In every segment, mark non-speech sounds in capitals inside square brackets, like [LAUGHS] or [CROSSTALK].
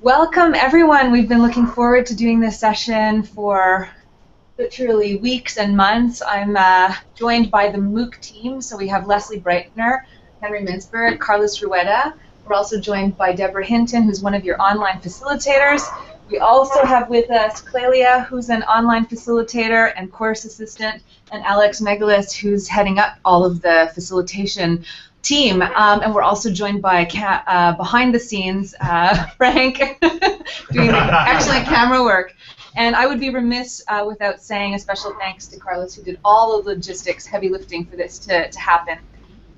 Welcome everyone. We've been looking forward to doing this session for literally weeks and months. I'm uh, joined by the MOOC team, so we have Leslie Breitner, Henry Mintzberg, Carlos Rueda. We're also joined by Deborah Hinton, who's one of your online facilitators. We also have with us Clelia, who's an online facilitator and course assistant, and Alex Megalis, who's heading up all of the facilitation team. Um, and we're also joined by uh, behind the scenes uh, [LAUGHS] Frank, [LAUGHS] doing excellent camera work. And I would be remiss uh, without saying a special thanks to Carlos, who did all the logistics, heavy lifting for this to, to happen.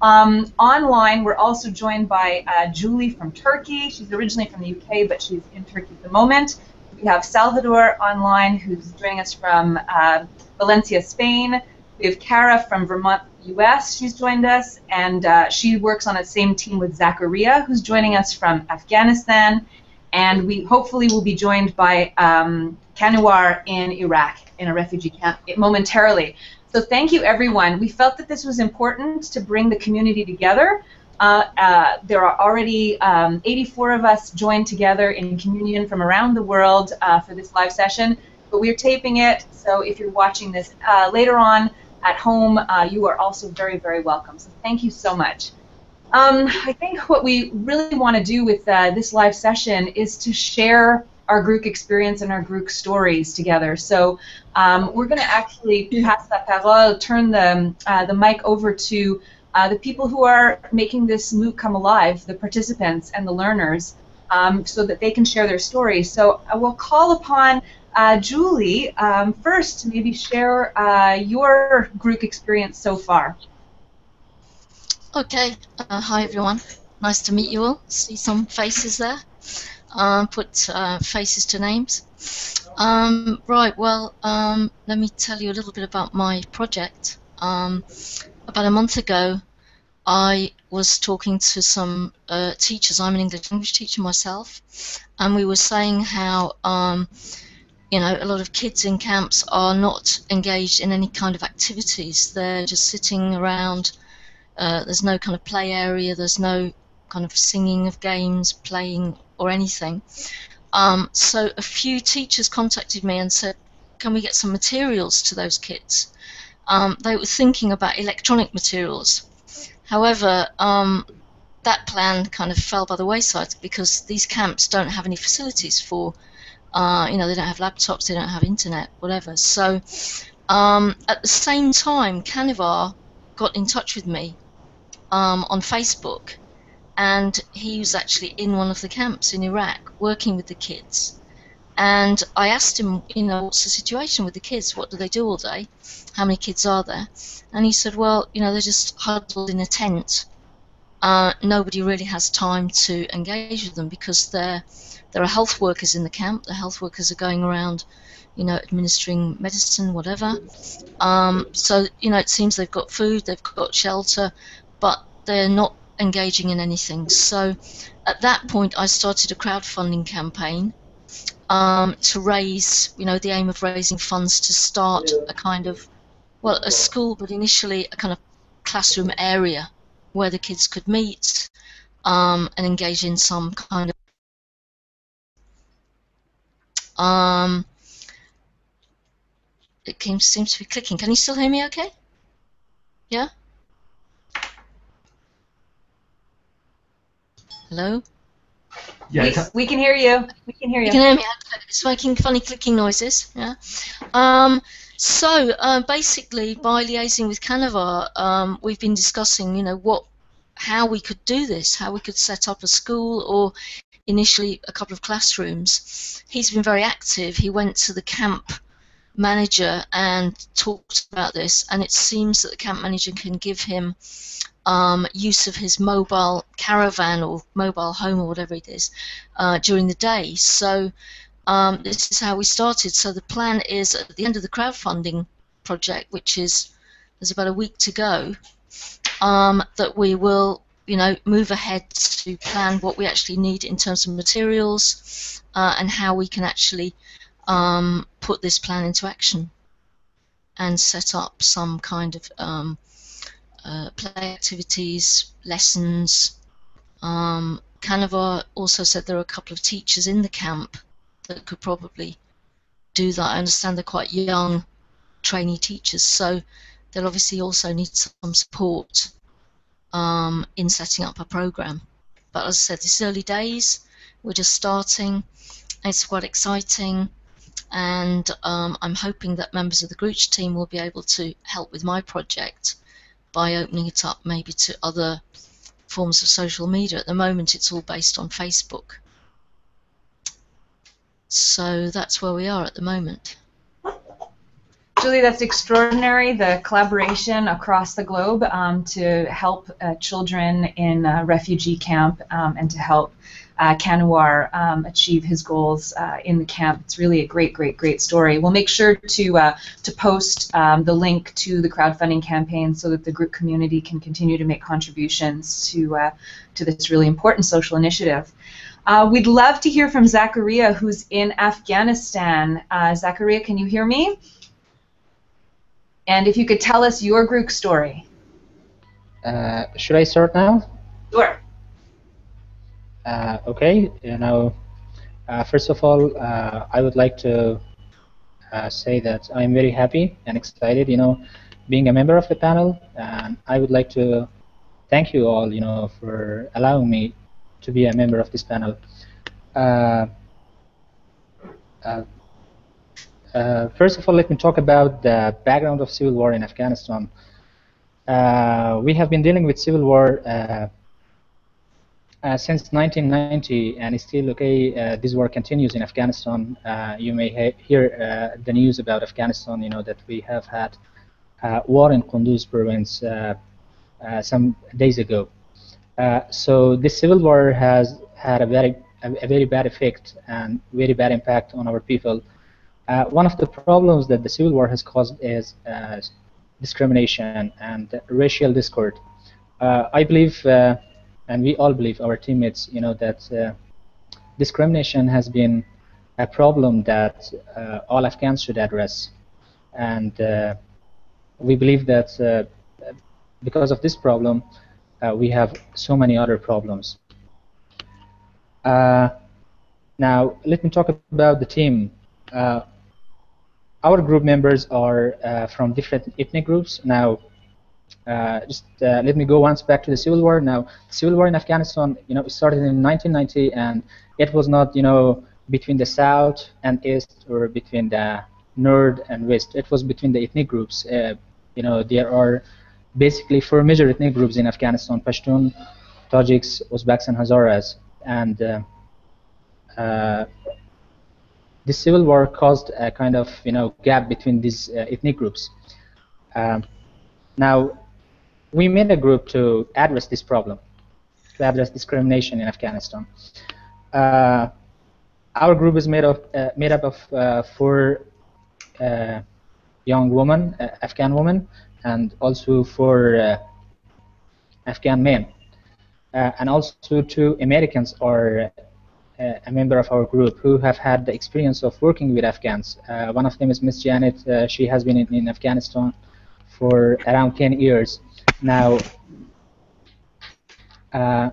Um, online, we're also joined by uh, Julie from Turkey. She's originally from the UK, but she's in Turkey at the moment. We have Salvador online, who's joining us from uh, Valencia, Spain. We have Kara from Vermont, US. She's joined us, and uh, she works on the same team with Zachariah, who's joining us from Afghanistan. And we hopefully will be joined by um, in Iraq in a refugee camp momentarily. So thank you, everyone. We felt that this was important to bring the community together. Uh, uh, there are already um, 84 of us joined together in communion from around the world uh, for this live session, but we're taping it, so if you're watching this uh, later on at home, uh, you are also very, very welcome. So thank you so much. Um, I think what we really want to do with uh, this live session is to share our group experience and our group stories together. So um, we're going to actually pass that parole, turn the, uh, the mic over to uh, the people who are making this MOOC come alive, the participants and the learners, um, so that they can share their stories. So I will call upon uh, Julie um, first maybe share uh, your group experience so far. Okay. Uh, hi, everyone. Nice to meet you all. See some faces there uh, put uh, faces to names. Um, right, well, um, let me tell you a little bit about my project. Um, about a month ago, I was talking to some uh, teachers. I'm an English language teacher myself, and we were saying how um, you know a lot of kids in camps are not engaged in any kind of activities. They're just sitting around. Uh, there's no kind of play area. There's no kind of singing of games, playing or anything. Um, so a few teachers contacted me and said, can we get some materials to those kids? Um, they were thinking about electronic materials. However, um, that plan kind of fell by the wayside because these camps don't have any facilities for, uh, you know, they don't have laptops, they don't have internet, whatever. So um, at the same time, Canivar got in touch with me um, on Facebook and he was actually in one of the camps in Iraq working with the kids. And I asked him, you know, what's the situation with the kids? What do they do all day? How many kids are there? And he said, well, you know, they're just huddled in a tent. Uh, nobody really has time to engage with them because there there are health workers in the camp. The health workers are going around, you know, administering medicine, whatever. Um, so you know, it seems they've got food, they've got shelter, but they're not engaging in anything. So at that point, I started a crowdfunding campaign um, to raise, you know, the aim of raising funds to start a kind of, well, a school, but initially a kind of classroom area where the kids could meet um, and engage in some kind of. Um, it seems to be clicking. Can you still hear me okay? Yeah? Hello? Yeah, we, we, can hear you. We can hear you. You can hear me. It's making funny clicking noises. Yeah. Um, so uh, basically, by liaising with Kanewar, um, we've been discussing, you know, what, how we could do this, how we could set up a school or initially a couple of classrooms. He's been very active. He went to the camp manager and talked about this, and it seems that the camp manager can give him um, use of his mobile caravan or mobile home or whatever it is uh, during the day. So um, this is how we started. So the plan is at the end of the crowdfunding project, which is there's about a week to go, um, that we will you know move ahead to plan what we actually need in terms of materials uh, and how we can actually um, put this plan into action and set up some kind of um, uh, play activities, lessons, um, also said there are a couple of teachers in the camp that could probably do that. I understand they're quite young trainee teachers, so they'll obviously also need some support um, in setting up a program. But as I said, is early days. We're just starting. It's quite exciting, and um, I'm hoping that members of the GROOC team will be able to help with my project by opening it up maybe to other forms of social media. At the moment, it's all based on Facebook. So that's where we are at the moment. Julie, that's extraordinary, the collaboration across the globe um, to help uh, children in a refugee camp um, and to help uh, um, achieve his goals uh, in the camp. It's really a great, great, great story. We'll make sure to uh, to post um, the link to the crowdfunding campaign so that the group community can continue to make contributions to uh, to this really important social initiative. We'd love to hear from Zachariah, who's in Afghanistan. Zachariah, can you hear me? And if you could tell us your group story. Uh, should I start now? Sure. Uh, okay. You know, uh, first of all, uh, I would like to uh, say that I'm very happy and excited. You know, being a member of the panel, and I would like to thank you all. You know, for allowing me to be a member of this panel. Uh, first of all, let me talk about the background of civil war in Afghanistan. Uh, we have been dealing with civil war uh, uh since 1990, and still okay. Uh, this war continues in Afghanistan. you may hear the news about Afghanistan. You know that we have had war in Kunduz province some days ago. so this civil war has had a very a very bad effect and very bad impact on our people. Uh, one of the problems that the civil war has caused is uh, discrimination and racial discord. Uh, I believe, uh, and we all believe, our teammates, you know, that uh, discrimination has been a problem that uh, all Afghans should address, and we believe that because of this problem, we have so many other problems. now, let me talk about the team our group members are uh, from different ethnic groups. Now, uh, just uh, let me go once back to the civil war. Now, the civil war in Afghanistan, you know, started in 1990, and it was not, you know, between the south and east or between the north and west. It was between the ethnic groups. Uh, you know, there are basically four major ethnic groups in Afghanistan: Pashtun, Tajiks, Uzbeks, and Hazaras. And uh, uh, the civil war caused a kind of you know gap between these uh, ethnic groups. Um, now, we made a group to address this problem, to address discrimination in Afghanistan. Uh, our group is made of uh, made up of uh, four uh, young women, uh, Afghan women, and also four Afghan men, and also two Americans are a member of our group who have had the experience of working with Afghans. Uh, one of them is Miss Janet. Uh, she has been in, in, Afghanistan for around 10 years now. Uh,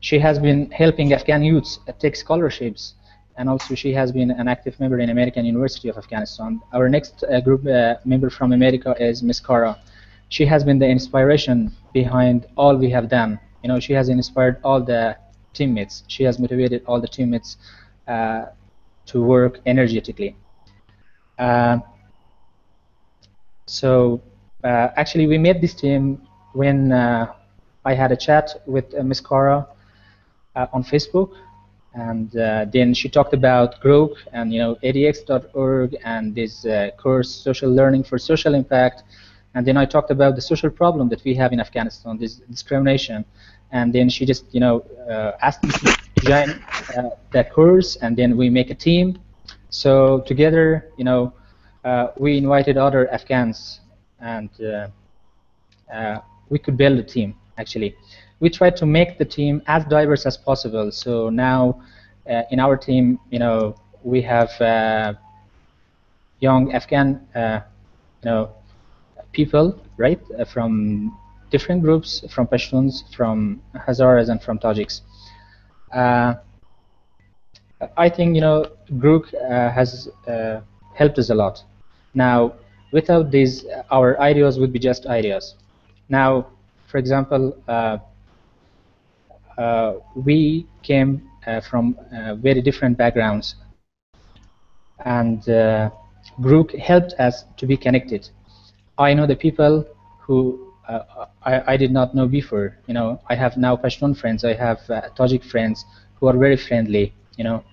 she has been helping Afghan youths take scholarships, and also she has been an active member in American University of Afghanistan. Our next uh, group uh, member from America is Miss Kara. She has been the inspiration behind all we have done. You know, she has inspired all the teammates. She has motivated all the teammates uh, to work energetically. Uh, so uh, actually, we made this team when uh, I had a chat with uh. Kara uh, on Facebook, and then she talked about GROOC and you know edX.org and this course, Social Learning for Social Impact. And then I talked about the social problem that we have in Afghanistan, this discrimination and then she just you know uh, asked me to join uh, that course and then we make a team. So together you know uh, we invited other Afghans and uh, uh, we could build a team actually. We tried to make the team as diverse as possible. So now in our team you know we have young Afghan you know people right from different groups from Pashtuns, from Hazaras, and from Tajiks. uh, I think you know GROOC uh, has uh, helped us a lot. Now, without these, our ideas would be just ideas. Now, for example, uh, uh, we came uh, from very different backgrounds, and GROOC helped us to be connected. I know the people who uh, I, I, did not know before. You know, I have now Pashtun friends. I have uh, Tajik friends who are very friendly. You know,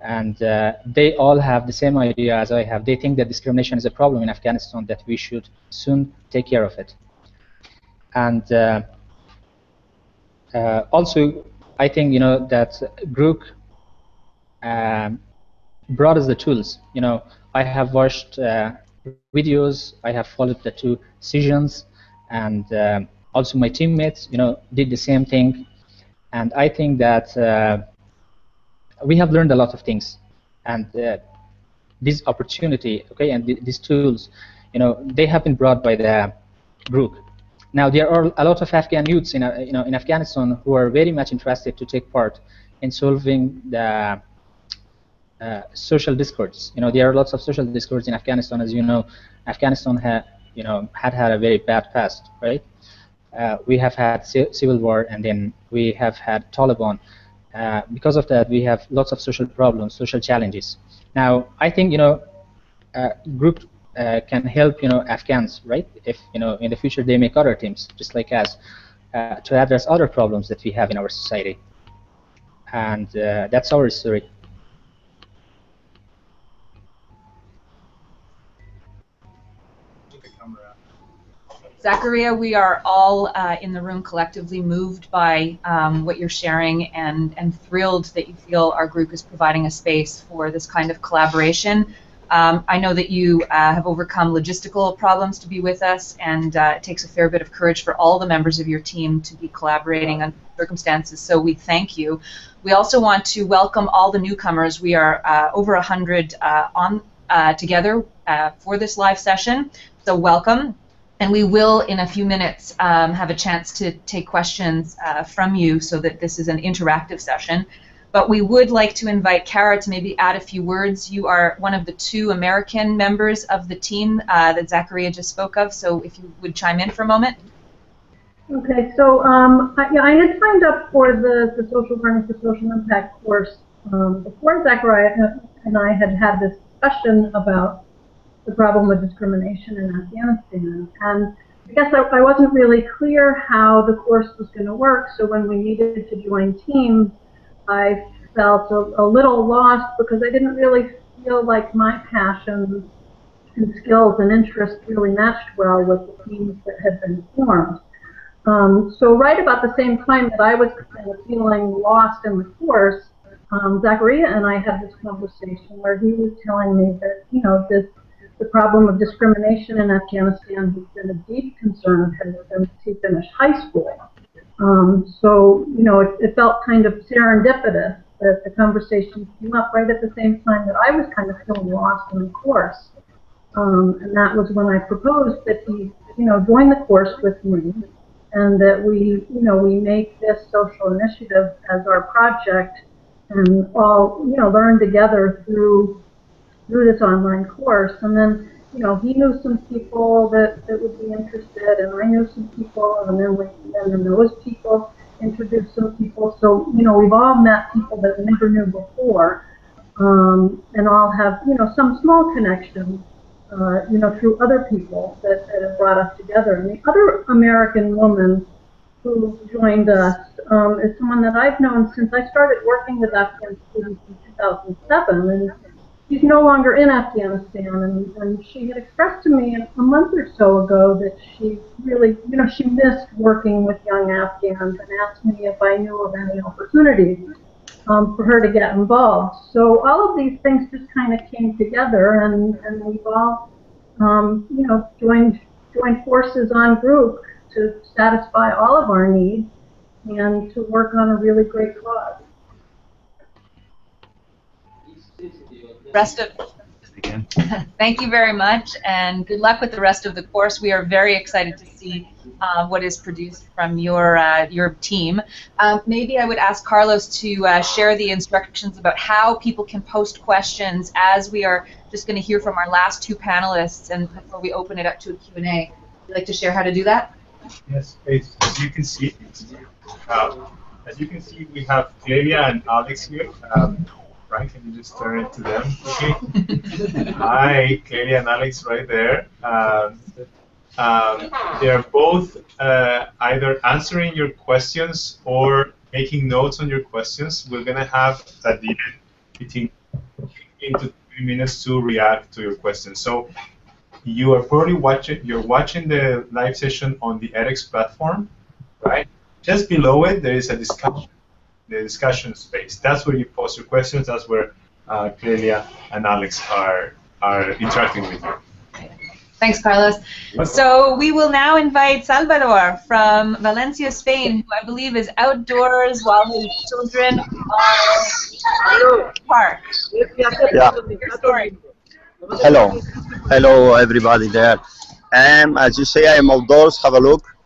and uh, they all have the same idea as I have. They think that discrimination is a problem in Afghanistan that we should soon take care of it. And uh, uh, also, I think you know that GROOC um, brought us the tools. You know, I have watched uh, videos. I have followed the two sessions, and uh, also my teammates, you know, did the same thing. And I think that uh, we have learned a lot of things, and uh, this opportunity, okay, and th these tools, you know, they have been brought by the group. Now there are a lot of Afghan youths in, uh, you know, in Afghanistan who are very much interested to take part in solving the uh, social discords. You know, there are lots of social discords in Afghanistan, as you know. Afghanistan had, you know, had had a very bad past, right? Uh, we have had civil war, and then we have had Taliban. Uh, because of that, we have lots of social problems, social challenges. Now, I think you know, uh, GROOC uh, can help you know Afghans, right? If you know in the future they make other teams, just like us, uh, to address other problems that we have in our society. And uh, that's our story. Zachariah, we are all uh, in the room collectively moved by um, what you're sharing and, and thrilled that you feel our group is providing a space for this kind of collaboration. Um, I know that you uh, have overcome logistical problems to be with us, and uh, it takes a fair bit of courage for all the members of your team to be collaborating under circumstances, so we thank you. We also want to welcome all the newcomers. We are uh, over 100 uh, on uh, together for this live session, so welcome. And we will, in a few minutes, um, have a chance to take questions uh, from you so that this is an interactive session. But we would like to invite Kara to maybe add a few words. You are one of the two American members of the team uh, that Zachariah just spoke of, so if you would chime in for a moment. Okay, so um, I, yeah, I had signed up for the, the Social Learning for Social Impact course um, before Zachariah and I had had this discussion about the problem with discrimination in Afghanistan. And I guess I, I wasn't really clear how the course was going to work, so when we needed to join teams, I felt a, a little lost because I didn't really feel like my passions and skills and interests really matched well with the teams that had been formed. Um, so right about the same time that I was kind of feeling lost in the course, um, Zachariah and I had this conversation where he was telling me that, you know, this the problem of discrimination in Afghanistan has been a deep concern of his since he finished high school. Um, so, you know, it, it, felt kind of serendipitous that the conversation came up right at the same time that I was kind of feeling lost in the course. Um, and that was when I proposed that he, you know, join the course with me and that we, you know, we make this social initiative as our project and all, you know, learn together through through this online course. And then, you know, he knew some people that, that would be interested, and I knew some people, and then we, and then those people introduced some people. So, you know, we've all met people that we never knew before, um, and all have, you know, some small connections, uh, you know, through other people that, that have brought us together. And the other American woman who joined us um, is someone that I've known since I started working with Afghan students in 2007. And she's no longer in Afghanistan, and, and she had expressed to me a month or so ago that she really, you know, she missed working with young Afghans and asked me if I knew of any opportunities um, for her to get involved. So all of these things just kind of came together, and, and we've all, um, you know, joined joined forces on GROOC to satisfy all of our needs and to work on a really great cause rest of. [LAUGHS] Thank you very much, and good luck with the rest of the course. We are very excited to see uh, what is produced from your uh, your team. Um, maybe I would ask Carlos to uh, share the instructions about how people can post questions as we are just going to hear from our last two panelists, and before we open it up to a Q and A. Would you like to share how to do that? Yes, as, you can see, uh, as you can see, we have Clelia and Alex here. Um, Brian, can you just turn it to them? [LAUGHS] Hi, Clelia and Alex, right there. Um, um, they are both uh, either answering your questions or making notes on your questions. We're gonna have at the between 15 to 3 minutes to react to your questions. So you are probably watching you're watching the live session on the edX platform, right? Just below it there is a discussion the discussion space. That's where you post your questions. That's where uh, Clelia and Alex are are interacting with you. Thanks, Carlos. So we will now invite Salvador from Valencia, Spain, who I believe is outdoors while his children are in the park. Yeah. Hello. Hello, everybody there. Um, as you say, I am outdoors. Have a look.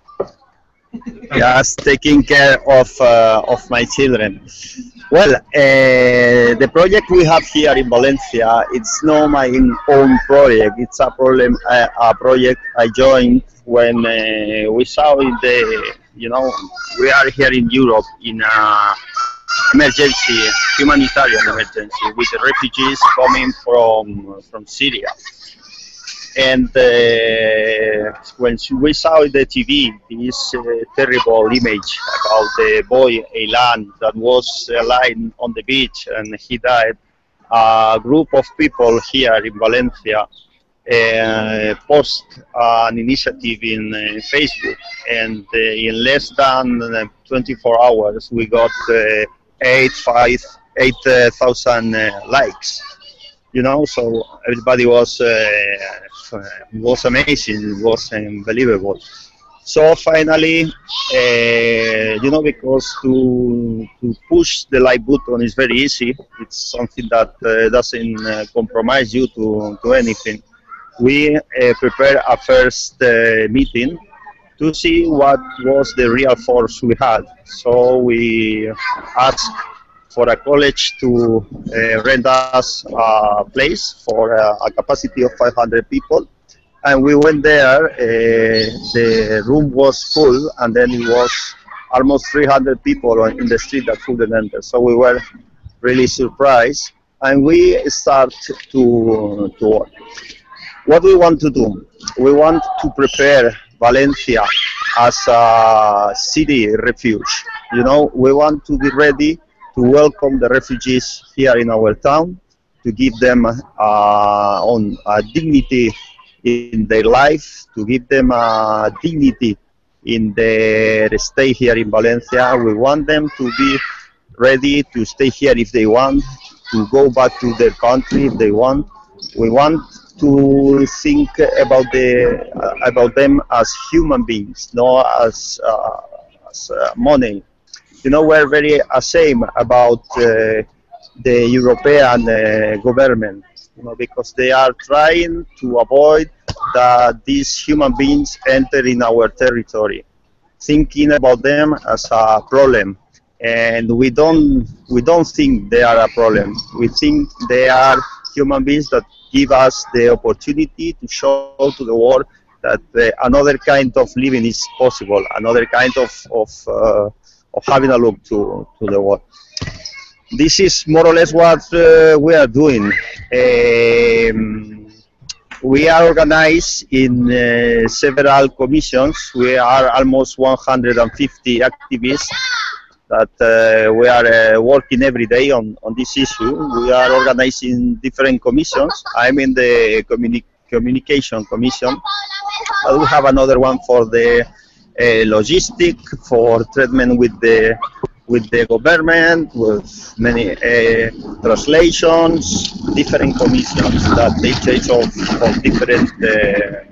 Just taking care of uh, of my children. Well, uh, the project we have here in Valencia, it's not my own project. It's a problem, uh, a project I joined when uh, we saw in the, you know, we are here in Europe in a emergency, humanitarian emergency, with the refugees coming from from Syria. And uh, when we saw the TV this uh, terrible image about the boy Elan that was lying on the beach and he died, a group of people here in Valencia uh, post an initiative in uh, Facebook, and uh, in less than uh, 24 hours we got uh, eight five eight thousand likes. You know, so everybody was was amazing. It was unbelievable. So finally, uh, you know, because to to push the like button is very easy. It's something that uh, doesn't uh, compromise you to, to anything. We uh, prepare a first uh, meeting to see what was the real force we had. So we asked for a college to uh, rent us a place for uh, a capacity of 500 people. And we went there, uh, the room was full, and then it was almost 300 people in the street that couldn't enter. So we were really surprised, and we start to, to work. What we want to do? We want to prepare Valencia as a city refuge. You know, we want to be ready to welcome the refugees here in our town, to give them uh, on a dignity in their life, to give them a dignity in their stay here in Valencia. We want them to be ready to stay here if they want, to go back to their country if they want. We want to think about the uh, about them as human beings, not as, uh, as uh, money you know, we're very ashamed about uh, the European uh, government, you know, because they are trying to avoid that these human beings enter in our territory, thinking about them as a problem. And we don't, we don't think they are a problem. We think they are human beings that give us the opportunity to show to the world that uh, another kind of living is possible, another kind of, of uh, of having a look to, to the world. This is more or less what uh, we are doing. Um, we are organized in uh, several commissions. We are almost 150 activists that uh, we are uh, working every day on, on this issue. We are organizing different commissions. I'm in the communi- communication commission. Uh, we have another one for the logistic for treatment with the with the government, with many uh, translations, different commissions that they take of, of different uh,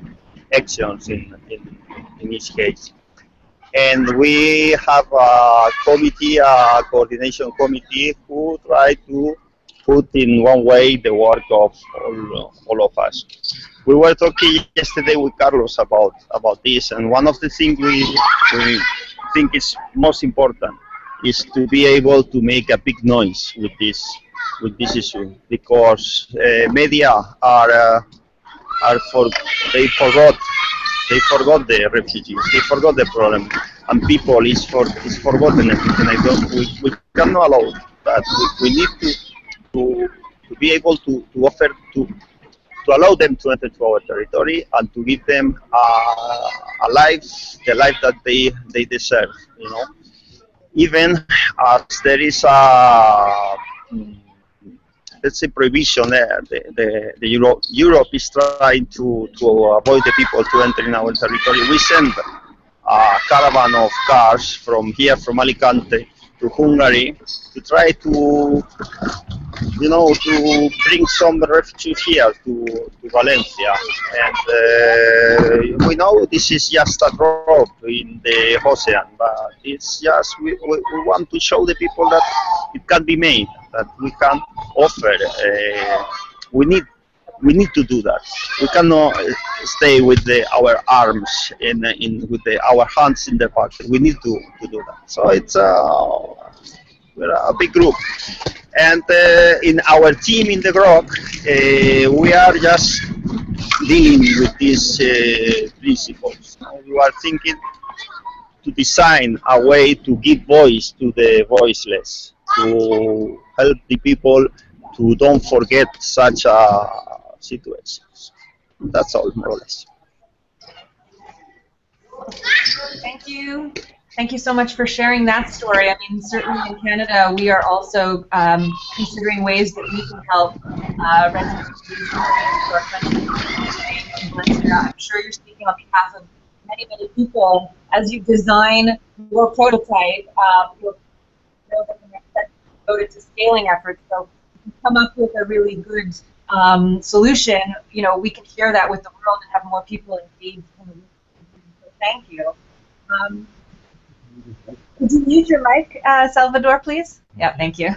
actions in, in, in each case. And we have a committee, a coordination committee, who try to put in one way the work of all, all of us. We were talking yesterday with Carlos about about this, and one of the things we, we think is most important is to be able to make a big noise with this with this issue because uh, media are uh, are for they forgot they forgot the refugees they forgot the problem and people is for is forgotten everything I don't we, we cannot allow that we, we need to, to to be able to, to offer to to allow them to enter to our territory and to give them uh, a life the life that they they deserve you know even as there is a let's say prohibition there. The, the, the Euro, Europe is trying to, to avoid the people to enter in our territory. We send a caravan of cars from here, from Alicante to Hungary, to try to, you know, to bring some refugees here to, to Valencia. And uh, we know this is just a drop in the ocean, but it's just, we, we, we want to show the people that it can be made, that we can offer. Uh, we need we need to do that. We cannot stay with the, our arms in, in with the, our hands in the pocket. We need to, to do that. So it's uh, we're a big group, and uh, in our team in the GROOC, uh, we are just dealing with these uh, principles. We are thinking to design a way to give voice to the voiceless, to help the people to don't forget such a situations. That's all, more or less. Thank you. Thank you so much for sharing that story. I mean, certainly in Canada, we are also um, considering ways that we can help uh, country. I'm sure you're speaking on behalf of many, many people as you design your prototype. You'll know that the next step devoted to scaling efforts. So you come up with a really good um, solution, you know, we can share that with the world and have more people engaged So thank you. Um, could you mute your mic, uh, Salvador, please? Yeah, thank you.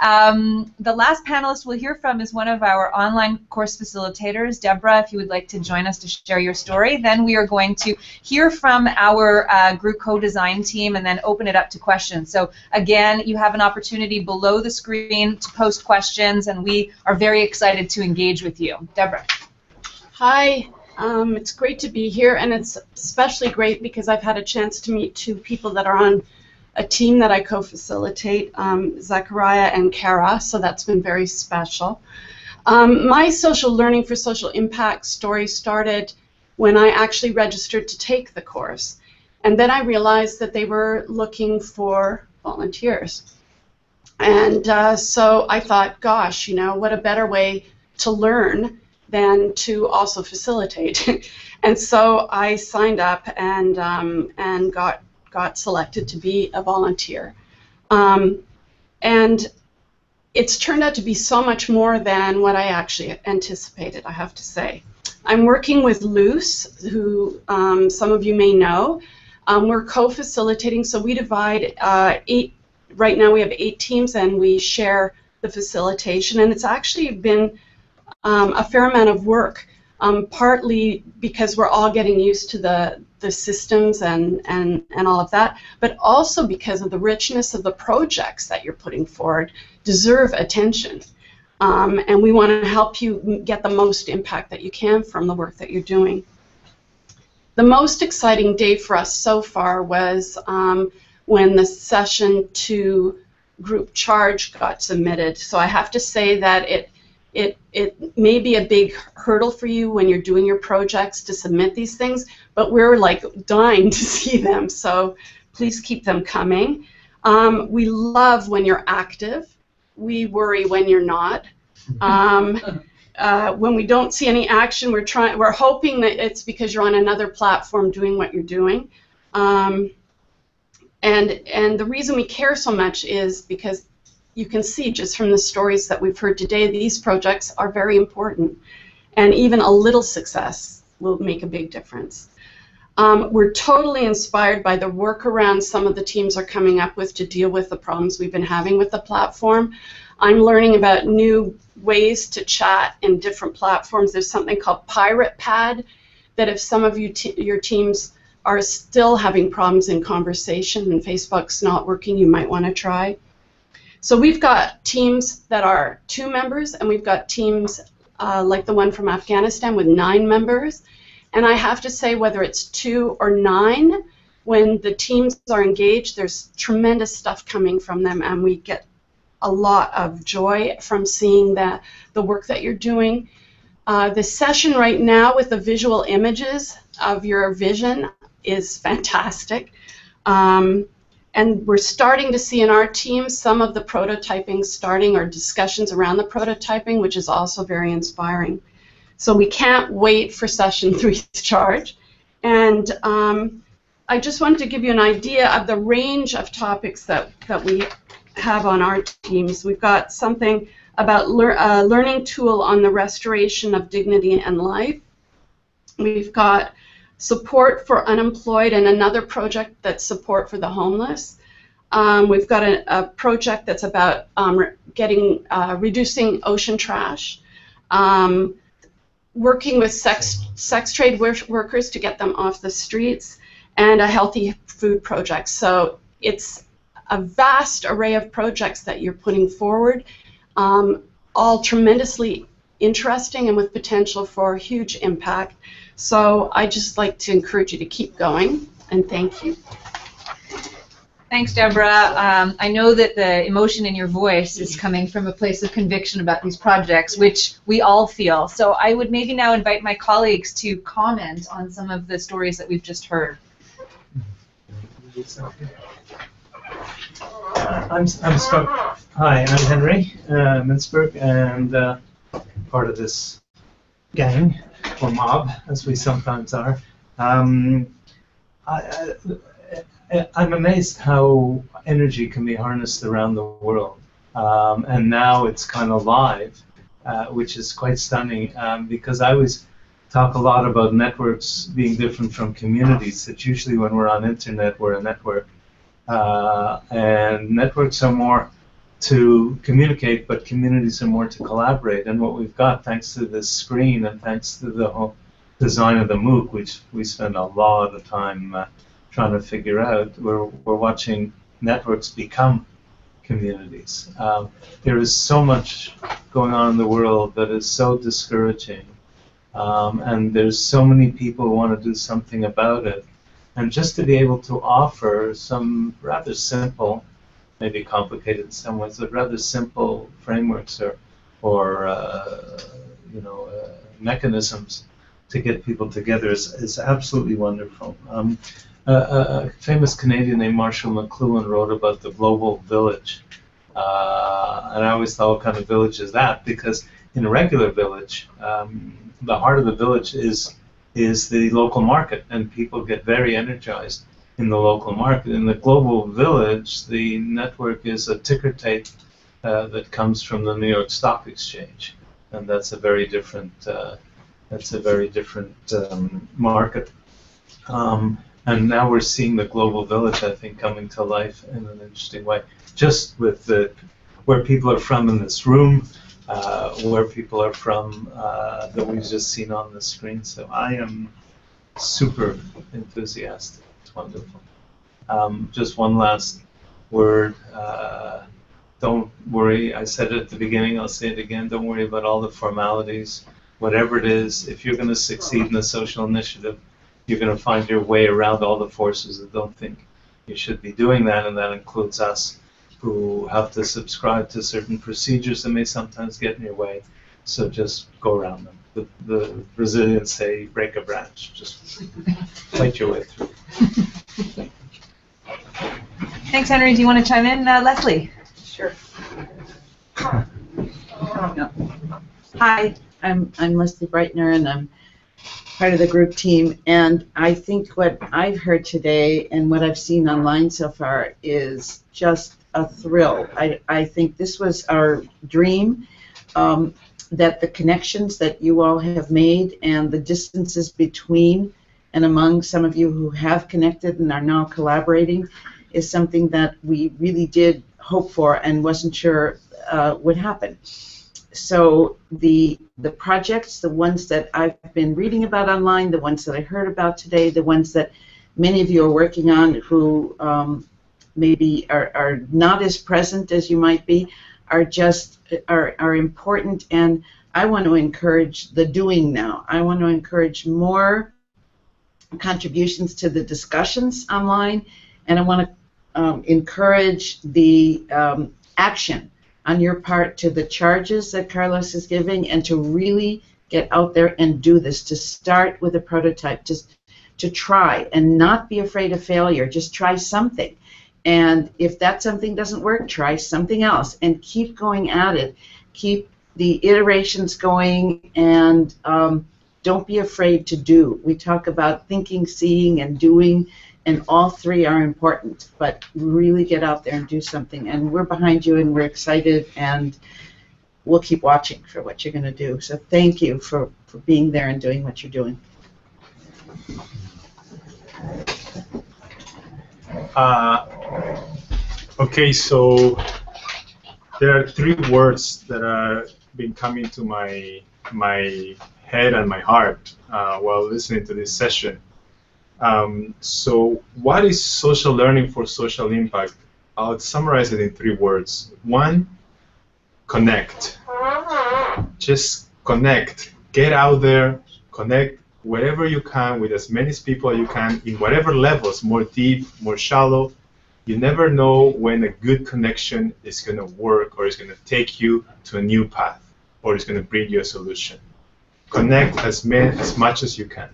Um, the last panelist we'll hear from is one of our online course facilitators, Deborah, if you would like to join us to share your story. Then we are going to hear from our uh, group co-design team and then open it up to questions. So again, you have an opportunity below the screen to post questions and we are very excited to engage with you. Deborah. Hi, um, it's great to be here and it's especially great because I've had a chance to meet two people that are on a team that I co-facilitate, um, Zachariah and Kara, so that's been very special. Um, my social learning for social impact story started when I actually registered to take the course. And then I realized that they were looking for volunteers. And uh, so I thought, gosh, you know, what a better way to learn than to also facilitate. [LAUGHS] and so I signed up and, um, and got got selected to be a volunteer. Um, and it's turned out to be so much more than what I actually anticipated, I have to say. I'm working with Luce, who um, some of you may know. Um, we're co-facilitating, so we divide uh, eight, right now we have eight teams and we share the facilitation, and it's actually been um, a fair amount of work, um, partly because we're all getting used to the, the systems and, and, and all of that, but also because of the richness of the projects that you're putting forward deserve attention. Um, and we want to help you get the most impact that you can from the work that you're doing. The most exciting day for us so far was um, when the session two group charge got submitted. So I have to say that it it, it may be a big hurdle for you when you're doing your projects to submit these things, but we're like dying to [LAUGHS] see them, so please keep them coming. Um, we love when you're active. We worry when you're not. [LAUGHS] Um, uh, when we don't see any action, we're trying. We're hoping that it's because you're on another platform doing what you're doing. Um, and and the reason we care so much is because you can see just from the stories that we've heard today, these projects are very important. And even a little success will make a big difference. Um, we're totally inspired by the workarounds some of the teams are coming up with to deal with the problems we've been having with the platform. I'm learning about new ways to chat in different platforms. There's something called Pirate Pad that if some of you your teams are still having problems in conversation and Facebook's not working, you might want to try. So we've got teams that are two members, and we've got teams uh, like the one from Afghanistan with nine members. And I have to say, whether it's two or nine, when the teams are engaged, there's tremendous stuff coming from them, and we get a lot of joy from seeing the, the work that you're doing. Uh, the session right now with the visual images of your vision is fantastic. Um, and we're starting to see in our team some of the prototyping starting or discussions around the prototyping, which is also very inspiring. So we can't wait for session [LAUGHS] three's charge. And um, I just wanted to give you an idea of the range of topics that, that we have on our teams. We've got something about lear a uh, learning tool on the restoration of dignity and life. We've got support for unemployed and another project that's support for the homeless. Um, we've got a, a, project that's about um, getting uh, reducing ocean trash, um, working with sex sex trade wor workers to get them off the streets, and a healthy food project. So it's a vast array of projects that you're putting forward, um, all tremendously interesting and with potential for huge impact. So I just like to encourage you to keep going, and thank you. Thanks, Deborah. Um, I know that the emotion in your voice is coming from a place of conviction about these projects, which we all feel. So I would maybe now invite my colleagues to comment on some of the stories that we've just heard. I'm, I'm Scott. Hi, I'm Henry uh, Mintzberg, and uh, part of this gang, or mob, as we sometimes are. Um, I, I, I'm amazed how energy can be harnessed around the world. Um, and now it's kind of live, uh, which is quite stunning um, because I always talk a lot about networks being different from communities. That usually when we're on internet, we're a network. Uh, and networks are more to communicate, but communities are more to collaborate. And what we've got, thanks to this screen and thanks to the whole design of the MOOC, which we spend a lot of time uh, trying to figure out, we're, we're watching networks become communities. Um, there is so much going on in the world that is so discouraging, um, and there's so many people who want to do something about it and just to be able to offer some rather simple, maybe complicated in some ways, but rather simple frameworks or, or uh, you know, uh, mechanisms to get people together is, is absolutely wonderful. Um, a, famous Canadian named Marshall McLuhan wrote about the global village. Uh, and I always thought, what kind of village is that? Because in a regular village, um, the heart of the village is is the local market, and people get very energized in the local market. In the global village, the network is a ticker tape uh, that comes from the New York Stock Exchange, and that's a very different uh, that's a very different um, market. Um, and now we're seeing the global village, I think, coming to life in an interesting way, just with the where people are from in this room uh, where people are from uh, that we've just seen on the screen. So I am super enthusiastic. It's wonderful. Um, just one last word. Uh, don't worry. I said it at the beginning. I'll say it again. Don't worry about all the formalities. Whatever it is, if you're going to succeed in the social initiative, you're going to find your way around all the forces that don't think you should be doing that, and that includes us who have to subscribe to certain procedures that may sometimes get in your way. So just go around them. The, the Brazilians say break a branch. Just fight your way through. Thanks, Henry. Do you want to chime in, uh, Leslie? Sure. Hi, I'm I'm Leslie Breitner, and I'm part of the group team. And I think what I've heard today and what I've seen online so far is just a thrill. I, I think this was our dream. Um, that the connections that you all have made and the distances between and among some of you who have connected and are now collaborating is something that we really did hope for and wasn't sure uh, would happen. So the the projects, the ones that I've been reading about online, the ones that I heard about today, the ones that many of you are working on, who um, maybe are, are not as present as you might be, are just are, are important. And I want to encourage the doing now. I want to encourage more contributions to the discussions online, and I want to um, encourage the um, action on your part to the charges that Carlos is giving and to really get out there and do this, to start with a prototype, just to try and not be afraid of failure. Just try something. And if that something doesn't work, try something else and keep going at it. Keep the iterations going and um, don't be afraid to do. We talk about thinking, seeing, and doing and all three are important. But really get out there and do something. And we're behind you, and we're excited, and we'll keep watching for what you're going to do. So thank you for, for being there and doing what you're doing. Uh, okay, so there are three words that are been coming to my my head and my heart uh, while listening to this session. Um, so, what is social learning for social impact? I'll summarize it in three words. One, connect. Just connect. Get out there, connect wherever you can with as many people as you can in whatever levels, more deep, more shallow. You never know when a good connection is going to work or is going to take you to a new path or is going to bring you a solution. Connect as, many, as much as you can.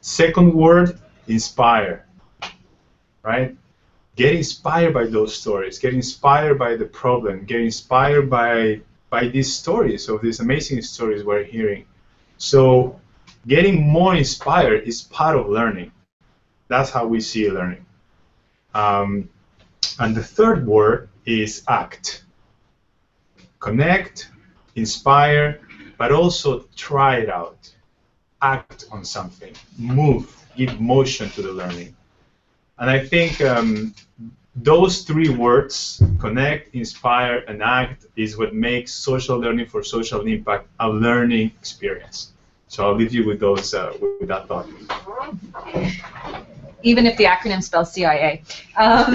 Second word, inspire. Right? Get inspired by those stories. Get inspired by the problem. Get inspired by by these stories of these amazing stories we're hearing. So getting more inspired is part of learning. That's how we see learning. Um, and the third word is act. Connect, inspire, but also try it out act on something, move, give motion to the learning. And I think um, those three words, connect, inspire, and act, is what makes social learning for social impact a learning experience. So I'll leave you with those uh, with that thought. Even if the acronym spells CIA. Um,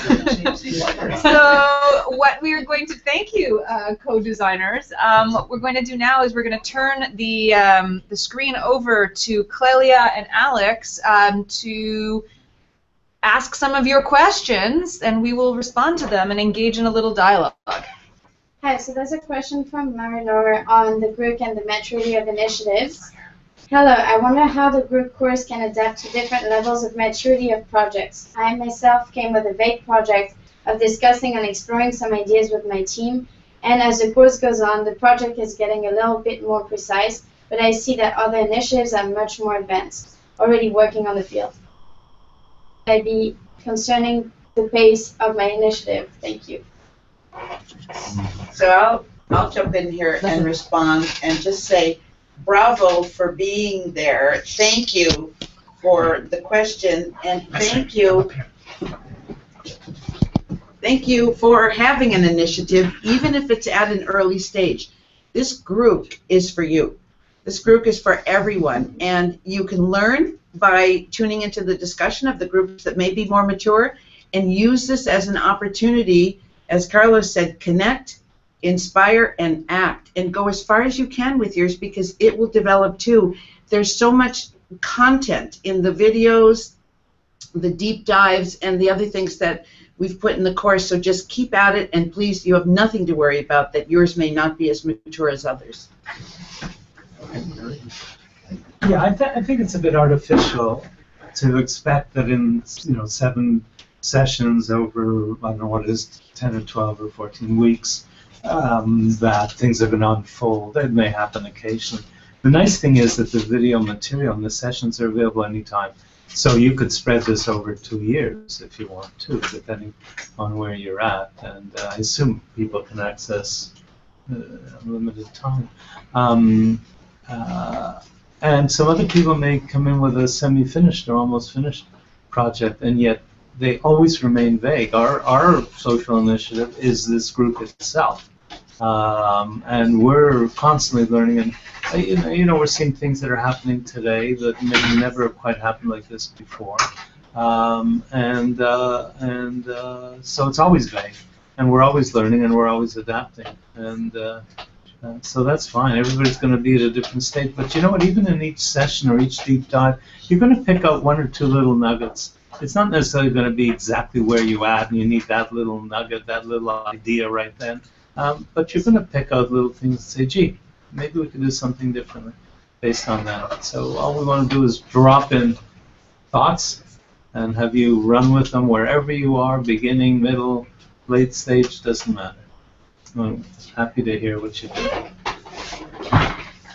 [LAUGHS] [LAUGHS] [LAUGHS] [LAUGHS] so what we are going to thank you, uh, co-designers. Um, what we're going to do now is we're going to turn the um, the screen over to Clelia and Alex um, to ask some of your questions, and we will respond to them and engage in a little dialogue. Hi, so there's a question from Marilor on the group and the of initiatives. Hello, I wonder how the group course can adapt to different levels of maturity of projects. I myself came with a vague project of discussing and exploring some ideas with my team, and as the course goes on, the project is getting a little bit more precise, but I see that other initiatives are much more advanced, already working on the field. I be concerning the pace of my initiative. Thank you. So I'll, I'll jump in here and respond and just say bravo for being there. Thank you for the question and thank you thank you for having an initiative even if it's at an early stage. This group is for you. This group is for everyone and you can learn by tuning into the discussion of the groups that may be more mature and use this as an opportunity as Carlos said, connect, inspire, and act, and go as far as you can with yours because it will develop too. There's so much content in the videos, the deep dives, and the other things that we've put in the course. So just keep at it, and please, you have nothing to worry about that yours may not be as mature as others. Yeah, I, th- I think it's a bit artificial to expect that in you know seven sessions over, I don't know what is, 10 or 12 or 14 weeks, um, that things are going to unfold. It may happen occasionally. The nice thing is that the video material and the sessions are available anytime. So you could spread this over two years if you want to, depending on where you're at. And uh, I assume people can access uh, unlimited time. Um, uh, and some other people may come in with a semi-finished or almost finished project, and yet they always remain vague. Our our social initiative is this group itself, um, and we're constantly learning. And uh, you know, you know, we're seeing things that are happening today that maybe never quite happened like this before, um, and uh, and uh, so it's always vague, and we're always learning and we're always adapting, and. Uh, uh, so that's fine. Everybody's going to be at a different state. But you know what? Even in each session or each deep dive, you're going to pick out one or two little nuggets. It's not necessarily going to be exactly where you at, and you need that little nugget, that little idea right then. Um, but you're going to pick out little things and say, gee, maybe we could do something differently based on that. So all we want to do is drop in thoughts and have you run with them wherever you are, beginning, middle, late stage, doesn't matter. I'm happy to hear what you do.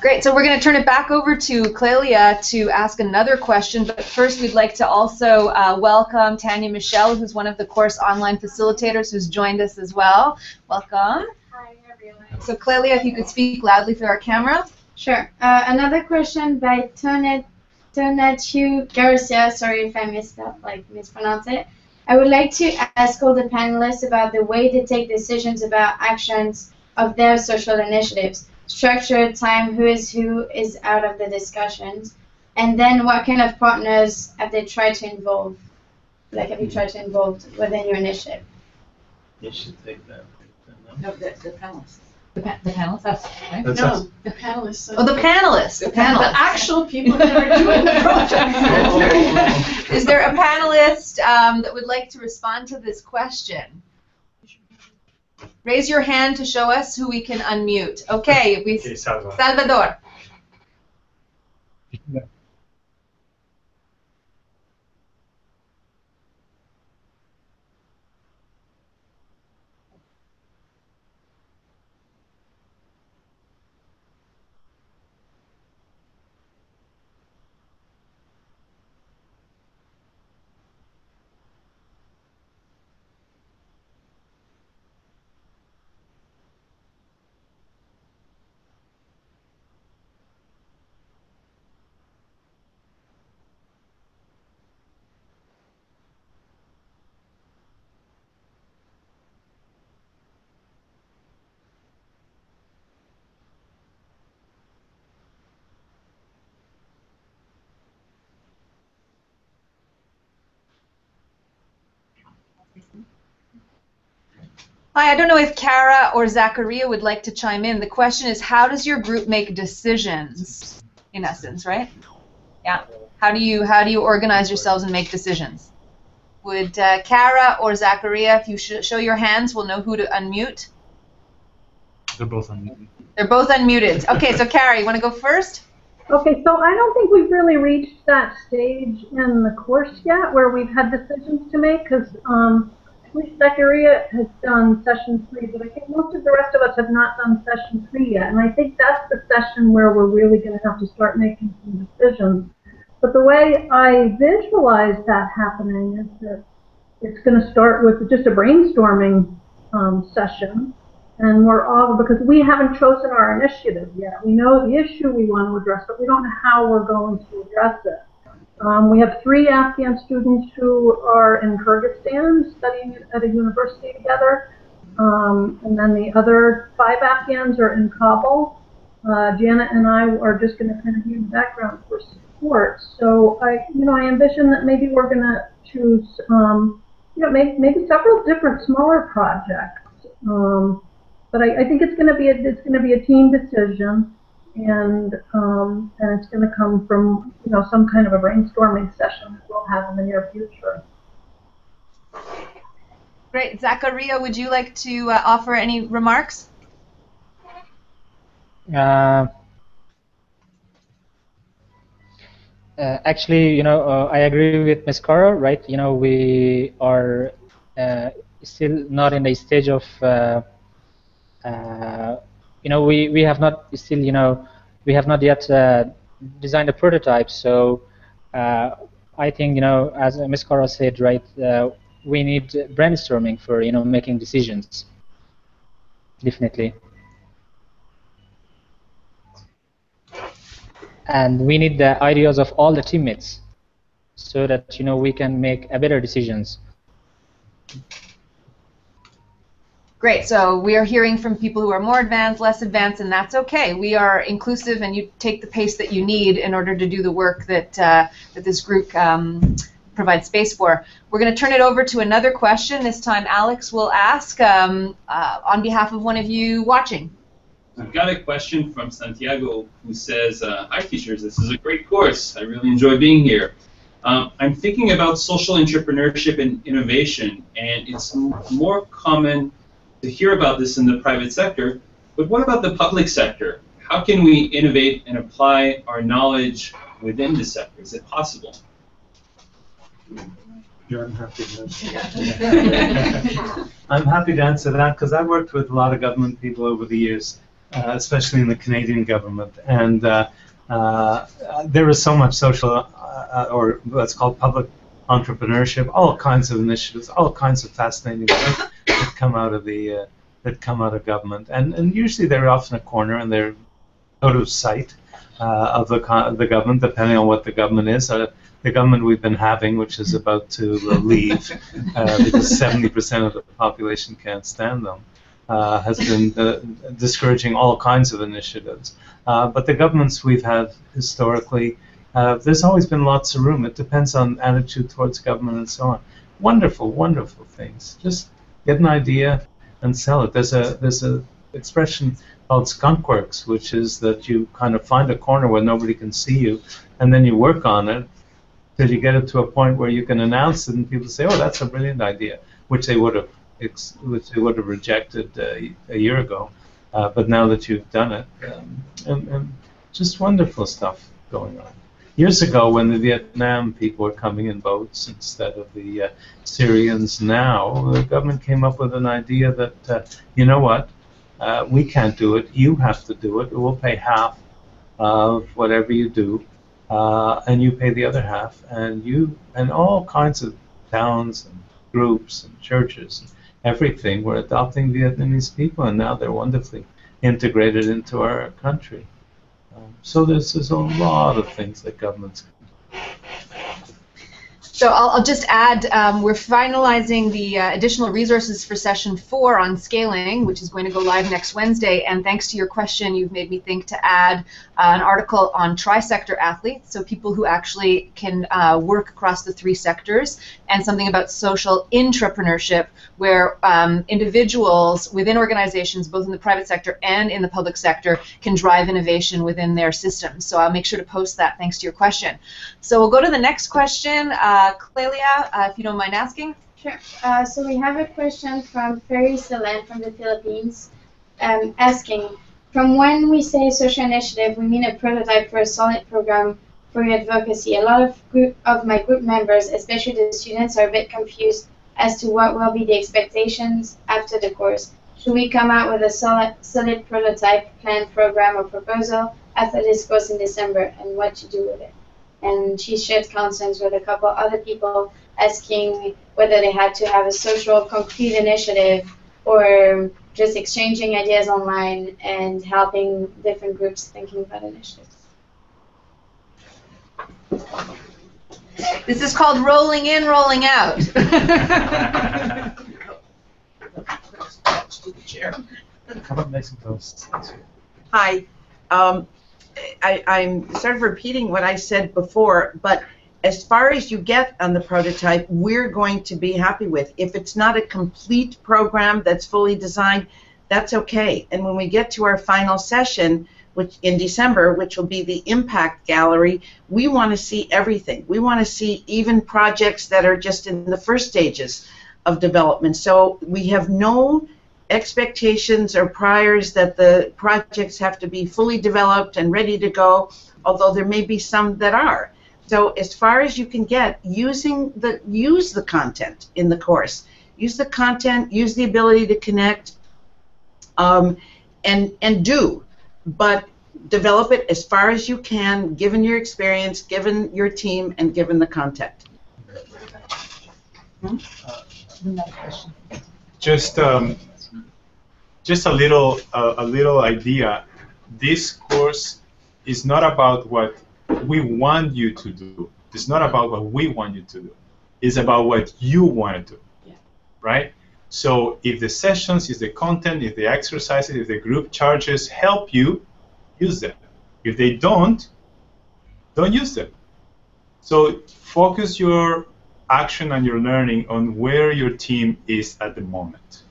Great. So we're going to turn it back over to Clelia to ask another question. But first, we'd like to also uh, welcome Tanya Michelle, who's one of the course online facilitators, who's joined us as well. Welcome. Hi, everyone. So Clelia, if you could speak loudly for our camera. Sure. Uh, another question by Tonet Tonatu Garcia. Sorry if I missed that, like mispronounce it. I would like to ask all the panelists about the way they take decisions about actions of their social initiatives, structure, time, who is who is out of the discussions, and then what kind of partners have they tried to involve? Like, have you tried to involve within your initiative? You should take that. No, the, the panelists. The, pa- the panelists, that's right. That's No, us. the panelists. Oh, the panelists. The The panelists. actual people that are doing the project. [LAUGHS] Is there a panelist um, that would like to respond to this question? Raise your hand to show us who we can unmute. Okay, we Okay, Salva. Salvador. Hi, I don't know if Kara or Zachariah would like to chime in. The question is, how does your group make decisions? In essence, right? Yeah. How do you how do you organize yourselves and make decisions? Would uh, Kara or Zachariah, if you sh- show your hands, we'll know who to unmute. They're both unmuted. They're both unmuted. Okay, so Kara, you want to go first? Okay, so I don't think we've really reached that stage in the course yet where we've had decisions to make because um, least has done session three, but I think most of the rest of us have not done session three yet. And I think that's the session where we're really going to have to start making some decisions. But the way I visualize that happening is that it's going to start with just a brainstorming um, session. And we're all, because we haven't chosen our initiative yet. We know the issue we want to address, but we don't know how we're going to address it. Um, we have three Afghan students who are in Kyrgyzstan studying at a university together. Um, and then the other five Afghans are in Kabul. Uh, Janet and I are just going to kind of be in the background for support. So I, you know, I envision that maybe we're going to choose, um, you know, maybe, maybe several different smaller projects. Um, but I, I think it's going to be a, it's going to be a team decision, and um, and it's going to come from you know some kind of a brainstorming session that we'll have in the near future. Great. Zachariah, would you like to uh, offer any remarks? Uh, uh, actually, you know, uh, I agree with Ms. Kara, right? You know, we are uh, still not in the stage of, uh, uh, you know, we, we have not still, you know, we have not yet uh, designed a prototype. So uh, I think, you know, as Ms. Kara said, right, uh, we need brainstorming for, you know, making decisions. Definitely. and we need the ideas of all the teammates so that you know we can make a better decisions Great. So we are hearing from people who are more advanced, less advanced, and that's okay. We are inclusive, and you take the pace that you need in order to do the work that uh, that this group um, provides space for. We're going to turn it over to another question. This time, Alex will ask um, uh, on behalf of one of you watching. I've got a question from Santiago who says, uh, Hi teachers, this is a great course. I really enjoy being here. Um, I'm thinking about social entrepreneurship and innovation, and it's more common to hear about this in the private sector, but what about the public sector? How can we innovate and apply our knowledge within the sector? Is it possible? You're unhappy [LAUGHS] I'm happy to answer that because I've worked with a lot of government people over the years, uh, especially in the Canadian government, and uh, uh, there is so much social, uh, or what's called public entrepreneurship, all kinds of initiatives, all kinds of fascinating work that come out of the uh, that come out of government, and and usually they're off in a corner and they're out of sight uh, of the the government, depending on what the government is. Uh, the government we've been having, which is about to uh, leave uh, because 70% of the population can't stand them, uh, has been discouraging all kinds of initiatives. But the governments we've had historically, there's always been lots of room. It depends on attitude towards government and so on. Wonderful, wonderful things. Just get an idea and sell it. There's a there's a expression called skunkworks, which is that you kind of find a corner where nobody can see you, and then you work on it till you get it to a point where you can announce it and people say, "Oh, that's a brilliant idea," which they would have which they would have rejected uh, a year ago. Uh, but now that you've done it, um, and, and just wonderful stuff going on. Years ago, when the Vietnam people were coming in boats instead of the uh, Syrians, now the government came up with an idea that uh, you know what, uh, we can't do it. You have to do it. We'll pay half of whatever you do uh, and you pay the other half, and you and all kinds of towns and groups and churches, and everything were adopting Vietnamese people, and now they're wonderfully integrated into our country. Um, so there's, there's a lot of things that governments can do. So I'll, I'll just add, um, we're finalizing the uh, additional resources for session four on scaling, which is going to go live next Wednesday. And thanks to your question, you've made me think to add uh, an article on tri-sector athletes, so people who actually can uh, work across the three sectors, and something about social intrapreneurship, where um, individuals within organizations, both in the private sector and in the public sector, can drive innovation within their systems. So I'll make sure to post that. Thanks to your question. So we'll go to the next question. Uh, Clelia, uh, if you don't mind asking. Sure. Uh, so we have a question from Ferry Selen from the Philippines um, asking, from when we say social initiative, we mean a prototype for a solid program for advocacy. A lot of group of my group members, especially the students, are a bit confused as to what will be the expectations after the course. Should we come out with a solid, solid prototype, plan, program, or proposal after this course in December, and what to do with it? And she shared concerns with a couple other people asking whether they had to have a social, concrete initiative or just exchanging ideas online and helping different groups thinking about initiatives. This is called rolling in, rolling out. Hi. Um, I, I'm sort of repeating what I said before, but as far as you get on the prototype, we're going to be happy with. If it's not a complete program that's fully designed, that's okay. And when we get to our final session, which in December, which will be the impact gallery, we want to see everything. We want to see even projects that are just in the first stages of development. So we have no expectations or priors that the projects have to be fully developed and ready to go, although there may be some that are. So as far as you can get, using the use the content in the course, use the content, use the ability to connect, um, and and do, but develop it as far as you can, given your experience, given your team, and given the content. Hmm? Just um, just a little uh, a little idea. This course is not about what we want you to do. It's not about what we want you to do. It's about what you want to do. right? So if the sessions, if the content, if the exercises, if the group charges help you, use them. If they don't, don't use them. So focus your action and your learning on where your team is at the moment.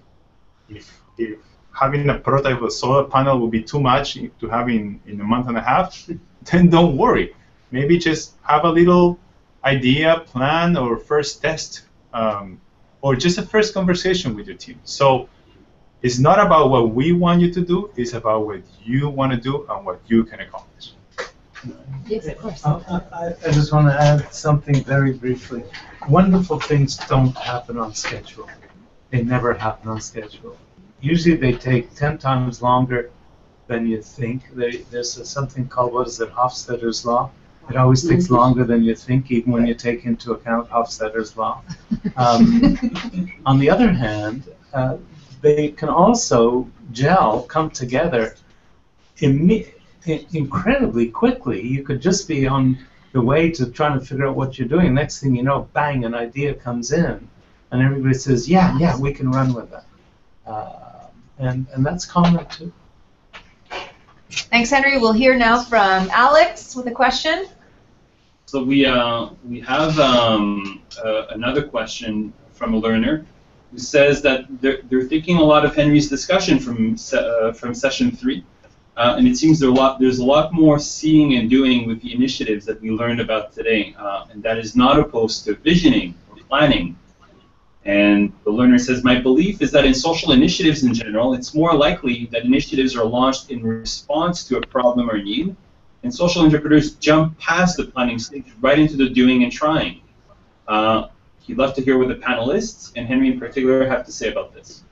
If, if having a prototype of a solar panel would be too much to have in, in a month and a half, [LAUGHS] then don't worry. Maybe just have a little idea, plan, or first test, um, or just a first conversation with your team. So it's not about what we want you to do, it's about what you want to do and what you can accomplish. Yes, of course. I, I, I just want to add something very briefly. Wonderful things don't happen on schedule. They never happen on schedule. Usually they take 10 times longer than you think. They, there's a, something called, what is it, Hofstadter's Law? It always takes longer than you think, even when you take into account Hofstadter's Law. [LAUGHS] Um, on the other hand, uh, they can also gel, come together imme- incredibly quickly. You could just be on the way to trying to figure out what you're doing. Next thing you know, bang, an idea comes in, and everybody says, "Yeah, yeah, we can run with that," uh, and and that's common too. Thanks, Henry. We'll hear now from Alex with a question. So we uh, we have um, uh, another question from a learner who says that they're, they're thinking a lot of Henry's discussion from se- uh, from session three, uh, and it seems there a lot there's a lot more seeing and doing with the initiatives that we learned about today, uh, and that is not opposed to visioning or planning. And the learner says, my belief is that in social initiatives in general, it's more likely that initiatives are launched in response to a problem or need, and social entrepreneurs jump past the planning stage right into the doing and trying. Uh, he'd love to hear what the panelists, and Henry in particular, have to say about this.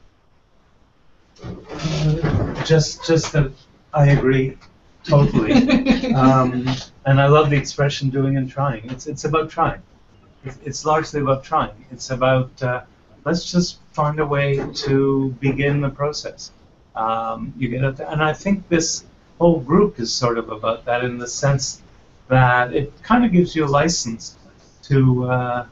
Just, just that I agree totally, [LAUGHS] um, and I love the expression "doing and trying." It's it's about trying. It's, largely about trying. It's about uh, let's just find a way to begin the process. Um, you get it, and I think this whole group is sort of about that in the sense that it kind of gives you a license to uh,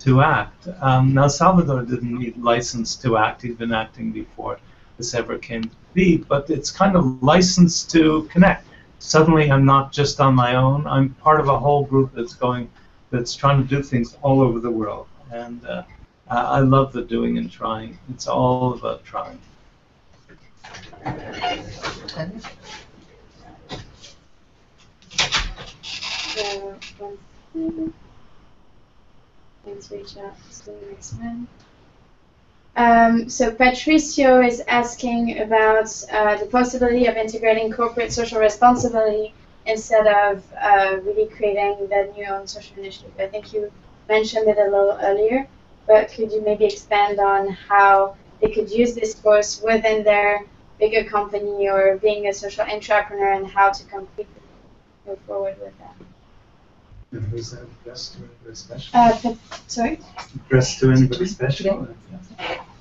to act. Um, now Salvador didn't need license to act; he'd been acting before this ever came to be. But it's kind of license to connect. Suddenly, I'm not just on my own. I'm part of a whole group that's going, that's trying to do things all over the world. And uh, I love the doing and trying. It's all about trying. Um, so Patricio is asking about uh, the possibility of integrating corporate social responsibility instead of uh, really creating the new own social initiative. I think you mentioned it a little earlier, but could you maybe expand on how they could use this course within their bigger company or being a social entrepreneur and how to completely move forward with that? And who's that addressed to anybody special? Uh, sorry? Addressed to anybody special?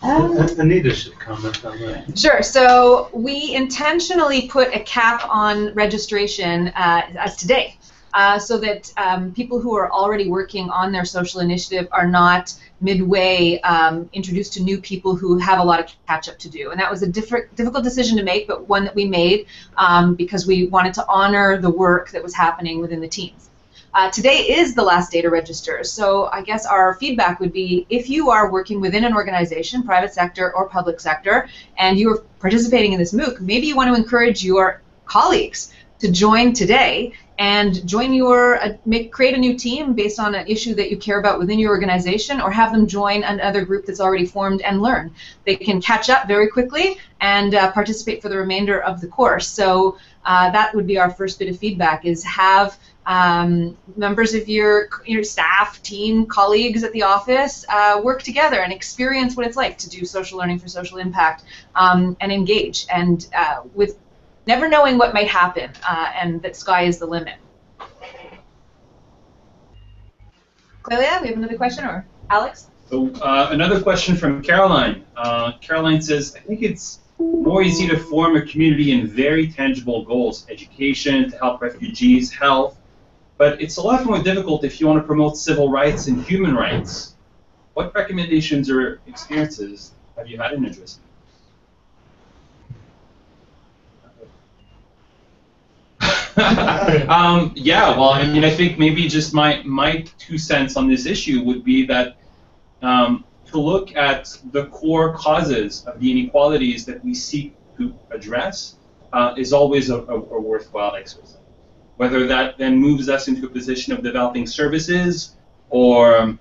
Um, Anita should comment on that. Sure. So we intentionally put a cap on registration uh, as today, uh, so that um, people who are already working on their social initiative are not midway um, introduced to new people who have a lot of catch up to do. And that was a different, difficult decision to make, but one that we made um, because we wanted to honor the work that was happening within the teams. Uh, today is the last day to register, so I guess our feedback would be if you are working within an organization, private sector or public sector, and you are participating in this MOOC, maybe you want to encourage your colleagues to join today and join your uh, make create a new team based on an issue that you care about within your organization or have them join another group that's already formed and learn. They can catch up very quickly and uh, participate for the remainder of the course. So uh, that would be our first bit of feedback is have um, members of your your staff, team, colleagues at the office uh, work together and experience what it's like to do social learning for social impact um, and engage and uh, with never knowing what might happen uh, and that sky is the limit. Clelia, we have another question or Alex? So uh, another question from Caroline. Uh, Caroline says, I think it's more easy to form a community in very tangible goals, education, to help refugees, health, but it's a lot more difficult if you want to promote civil rights and human rights. what recommendations or experiences have you had in addressing? [LAUGHS] um, yeah, well, I mean, I think maybe just my my two cents on this issue would be that um, to look at the core causes of the inequalities that we seek to address uh, is always a, a, a, worthwhile exercise. Whether that then moves us into a position of developing services or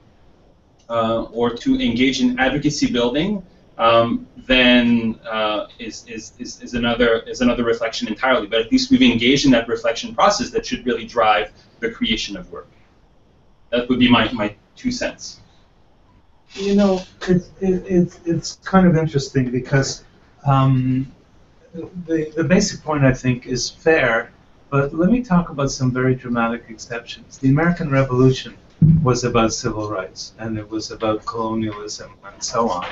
uh, or to engage in advocacy building, um, then uh, is, is, is, is, another is another reflection entirely. But at least we've engaged in that reflection process that should really drive the creation of work. That would be my, my two cents. You know, it's it, it's it's kind of interesting because um, the the basic point I think is fair, but let me talk about some very dramatic exceptions. The American Revolution was about civil rights and it was about colonialism and so on,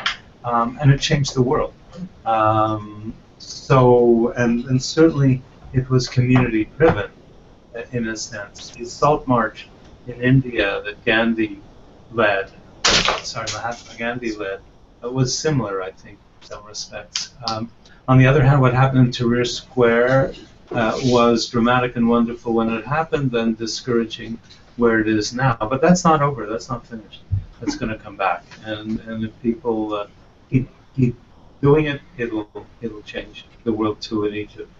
um, and it changed the world. Um, so and and certainly it was community driven in a sense. The Salt March in India that Gandhi led sorry, Mahatma Gandhi led, was similar, I think, in some respects. Um, on the other hand, what happened in Tahrir Square uh, was dramatic and wonderful when it happened, then discouraging where it is now. But that's not over. That's not finished. That's going to come back, and and if people uh, keep keep doing it, it'll it'll change the world too in Egypt,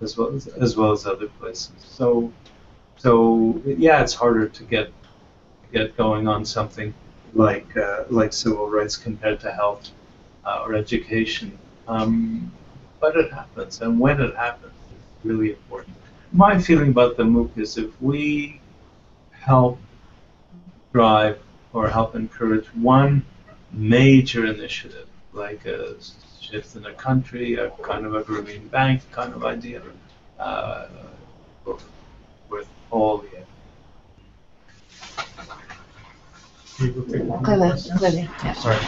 as well as as well as other places. So so yeah, it's harder to get get going on something like uh, like civil rights compared to health uh, or education. Um, but it happens, and when it happens, really important. My feeling about the MOOC is if we help drive or help encourage one major initiative, like a shift in a country, a kind of a green bank kind of idea, uh, with all the Clearly, clearly, yeah. Sorry.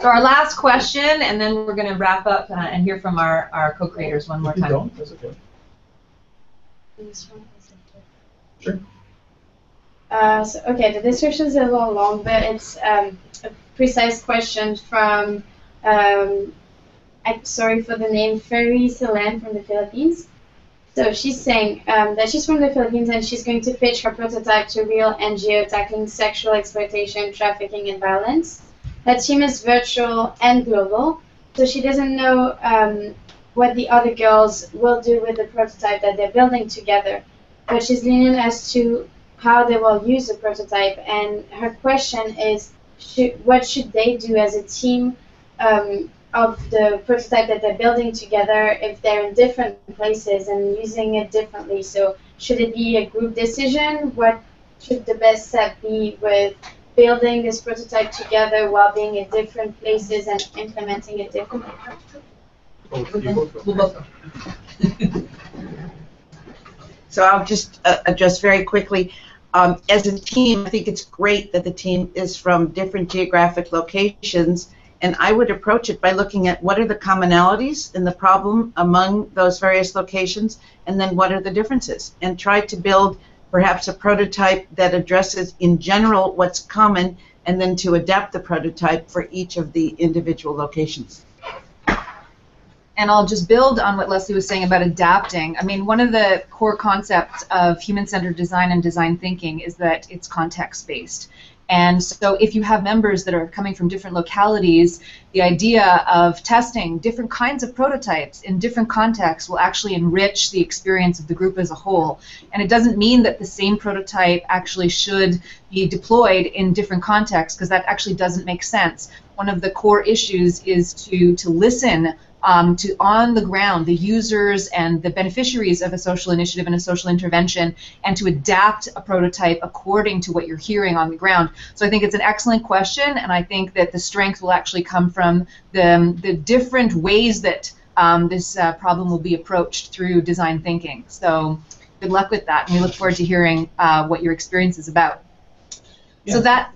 So our last question, and then we're going to wrap up uh, and hear from our, our co-creators one more time. don't, that's okay. Sure. Uh, so, okay, the description is a little long, but it's um, a precise question from, um, I'm sorry for the name, Ferry Selan from the Philippines. So she's saying um, that she's from the Philippines and she's going to pitch her prototype to real NGO tackling sexual exploitation, trafficking, and violence. Her team is virtual and global, so she doesn't know um, what the other girls will do with the prototype that they're building together. But she's leaning as to how they will use the prototype, and her question is, should, what should they do as a team um, of the prototype that they're building together if they're in different places and using it differently. So should it be a group decision? What should the best step be with building this prototype together while being in different places and implementing it differently? [LAUGHS] So I'll just uh, address very quickly. Um, as a team, I think it's great that the team is from different geographic locations and I would approach it by looking at what are the commonalities in the problem among those various locations, and then what are the differences, and try to build perhaps a prototype that addresses in general what's common, and then to adapt the prototype for each of the individual locations. And I'll just build on what Leslie was saying about adapting. I mean, one of the core concepts of human-centered design and design thinking is that it's context-based. And so if you have members that are coming from different localities, the idea of testing different kinds of prototypes in different contexts will actually enrich the experience of the group as a whole. And it doesn't mean that the same prototype actually should be deployed in different contexts because that actually doesn't make sense. One of the core issues is to, to listen um, to on the ground the users and the beneficiaries of a social initiative and a social intervention and to adapt a prototype according to what you're hearing on the ground. So I think it's an excellent question and I think that the strength will actually come from the, the different ways that um, this uh, problem will be approached through design thinking. So good luck with that and we look forward to hearing uh, what your experience is about. Yeah. So that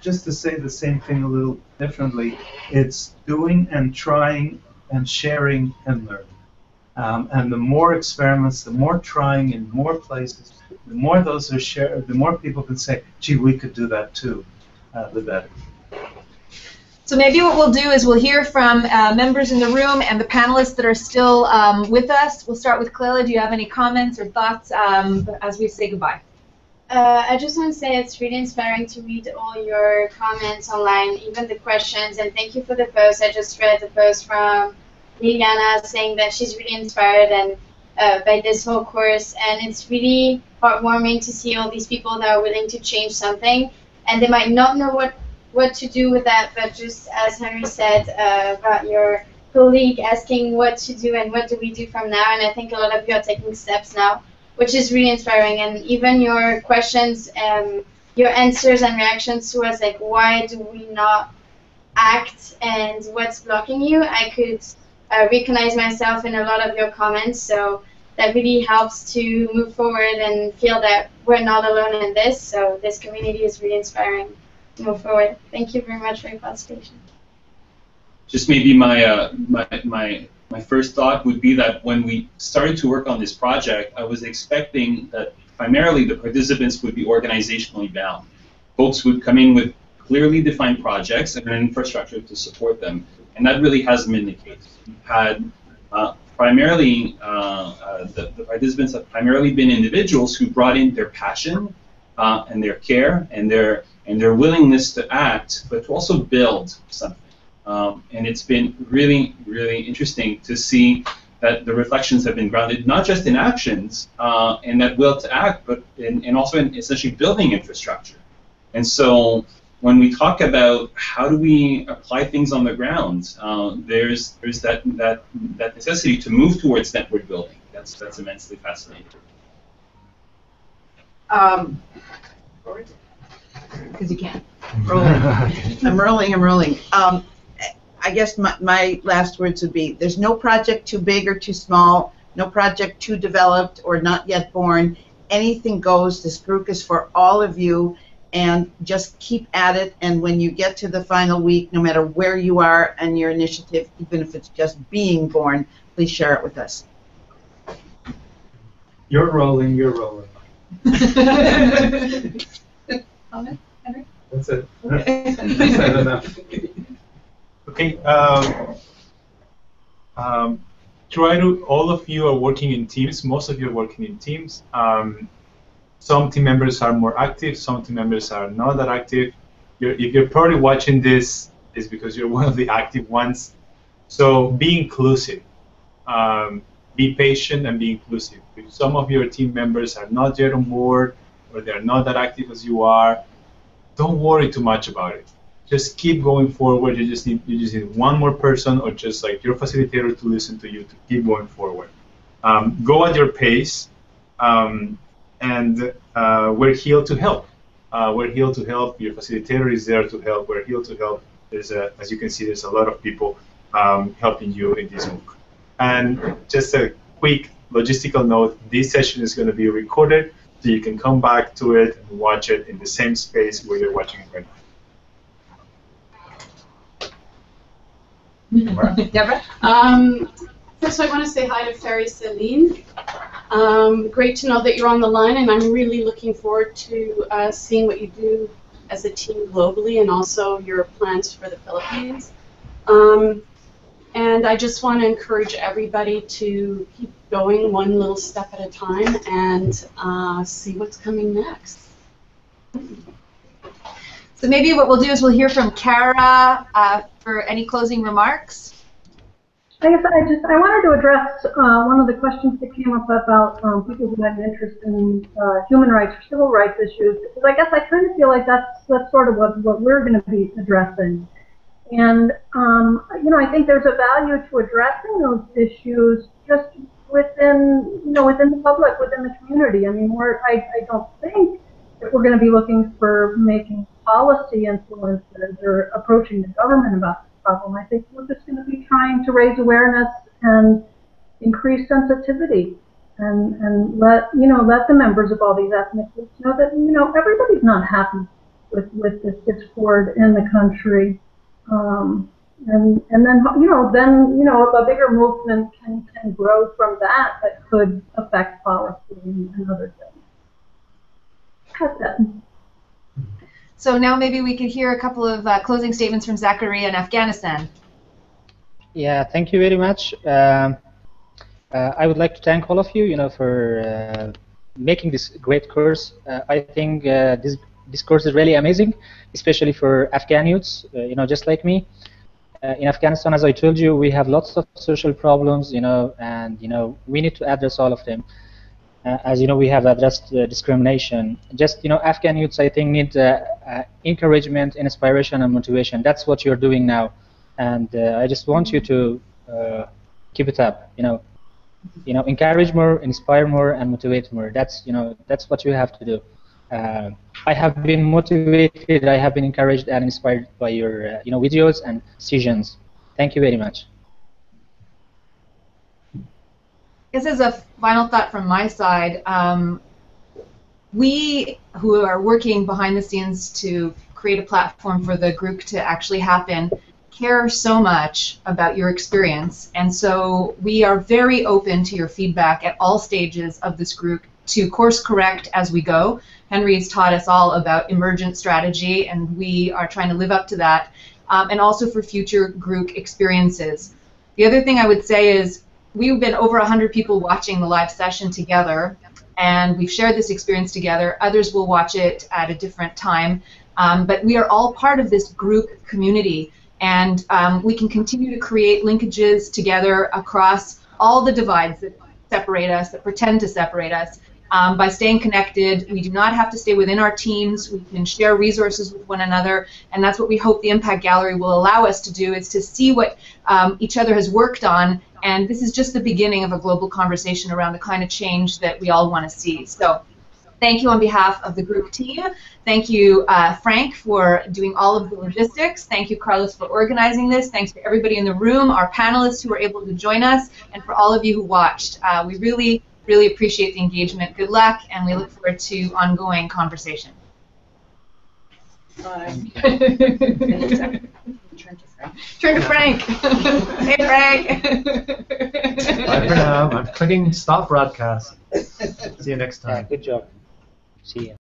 just to say the same thing a little differently, it's doing and trying and sharing and learning. Um, and the more experiments, the more trying in more places, the more those are shared, the more people can say, "Gee, we could do that too," uh, the better. So maybe what we'll do is we'll hear from uh, members in the room and the panelists that are still um, with us. We'll start with Clelia. Do you have any comments or thoughts um, as we say goodbye? Uh, I just want to say it's really inspiring to read all your comments online, even the questions, and thank you for the post. I just read the post from Liliana saying that she's really inspired and uh, by this whole course, and it's really heartwarming to see all these people that are willing to change something, and they might not know what what to do with that, but just as Henry said uh, about your colleague asking what to do and what do we do from now, and I think a lot of you are taking steps now, which is really inspiring, and even your questions, um, your answers and reactions to us, like why do we not act and what's blocking you, I could uh, recognize myself in a lot of your comments. So that really helps to move forward and feel that we're not alone in this. So this community is really inspiring to move forward. Thank you very much for your participation. Just maybe my uh, my my my first thought would be that when we started to work on this project, I was expecting that primarily the participants would be organizationally bound. Folks would come in with clearly defined projects and an infrastructure to support them, and that really hasn't been the case. We've had uh, primarily uh, uh, the, the, participants have primarily been individuals who brought in their passion uh, and their care and their and their willingness to act, but to also build something. Um, and it's been really, really interesting to see that the reflections have been grounded not just in actions uh, and that will to act, but in, and also in essentially building infrastructure. And so when we talk about how do we apply things on the ground, uh, there's there's that that that necessity to move towards network building. That's that's immensely fascinating. Um, because you can. Rolling. [LAUGHS] I'm rolling. I'm rolling. Um, I guess my, my last words would be: There's no project too big or too small. No project too developed or not yet born. Anything goes. This group is for all of you and just keep at it. And when you get to the final week, no matter where you are and your initiative, even if it's just being born, please share it with us. You're rolling, you're rolling. Comment, [LAUGHS] Henry? That's it. Okay. That's enough. Okay. Um, um, try to. All of you are working in teams. Most of you are working in teams. Um, some team members are more active. Some team members are not that active. You're, if you're probably watching this, is because you're [LAUGHS] one of the active ones. So be inclusive. Um, be patient and be inclusive. If some of your team members are not yet on board or they're not that active as you are, don't worry too much about it. Just keep going forward. You just need you just need one more person or just like your facilitator to listen to you to keep going forward. Um, go at your pace, um, and uh, we're here to help. Uh, we're here to help. Your facilitator is there to help. We're here to help. There's a, as you can see, there's a lot of people um, helping you in this MOOC. And just a quick logistical note: this session is going to be recorded so you can come back to it and watch it in the same space where you're watching it right now. Deborah? Um, first, I want to say hi to Ferry Celine. Um, great to know that you're on the line, and I'm really looking forward to uh, seeing what you do as a team globally and also your plans for the Philippines. Um, and I just want to encourage everybody to keep going one little step at a time and uh, see what's coming next. So maybe what we'll do is we'll hear from Kara uh, for any closing remarks. I guess I just I wanted to address uh, one of the questions that came up about um, people who had an interest in uh, human rights or civil rights issues. Because I guess I kind of feel like that's that's sort of what, what we're going to be addressing. And um, you know, I think there's a value to addressing those issues just within you know within the public, within the community. I mean, we're I, I don't think that we're going to be looking for making policy influences or approaching the government about this problem. I think we're just going to be trying to raise awareness and increase sensitivity and and let you know let the members of all these ethnic groups know that you know everybody's not happy with with this discord in the country um, and and then you know then you know a bigger movement can can grow from that that could affect policy and, and other things. Hassan. So now maybe we could hear a couple of uh, closing statements from Zachariah in Afghanistan. Yeah, thank you very much. Um, uh, I would like to thank all of you, you know, for uh, making this great course. Uh, I think uh, this this course is really amazing, especially for Afghan youths, uh, you know, just like me. In Afghanistan, as I told you, we have lots of social problems, you know, and you know we need to address all of them. Uh, as you know, we have addressed uh, discrimination. Just you know, Afghan youths, I think, need uh, uh, encouragement, inspiration, and motivation. That's what you're doing now, and uh, I just want you to uh, keep it up. You know, you know, encourage more, inspire more, and motivate more. That's you know, that's what you have to do. I have been motivated, I have been encouraged and inspired by your you know videos and sessions. Thank you very much. This is a final thought from my side. Um, we who are working behind the scenes to create a platform for the GROOC to actually happen care so much about your experience, and so we are very open to your feedback at all stages of this GROOC to course correct as we go. Henry has taught us all about emergent strategy, and we are trying to live up to that, um, and also for future GROOC experiences. The other thing I would say is we've been over 100 people watching the live session together, and we've shared this experience together. Others will watch it at a different time, um, but we are all part of this GROOC community, and um, we can continue to create linkages together across all the divides that separate us, that pretend to separate us. Um, by staying connected, we do not have to stay within our teams. We can share resources with one another, and that's what we hope the Impact Gallery will allow us to do: is to see what um, each other has worked on. And this is just the beginning of a global conversation around the kind of change that we all want to see. So, thank you on behalf of the GROOC team. Thank you, uh, Frank, for doing all of the logistics. Thank you, Carlos, for organizing this. Thanks to everybody in the room, our panelists who were able to join us, and for all of you who watched. Uh, we really really appreciate the engagement. Good luck, and we look forward to ongoing conversation. Bye. [LAUGHS] Turn to Frank. hey, Frank. Bye for uh, now. I'm clicking stop broadcast. See you next time. Yeah, good job. See you.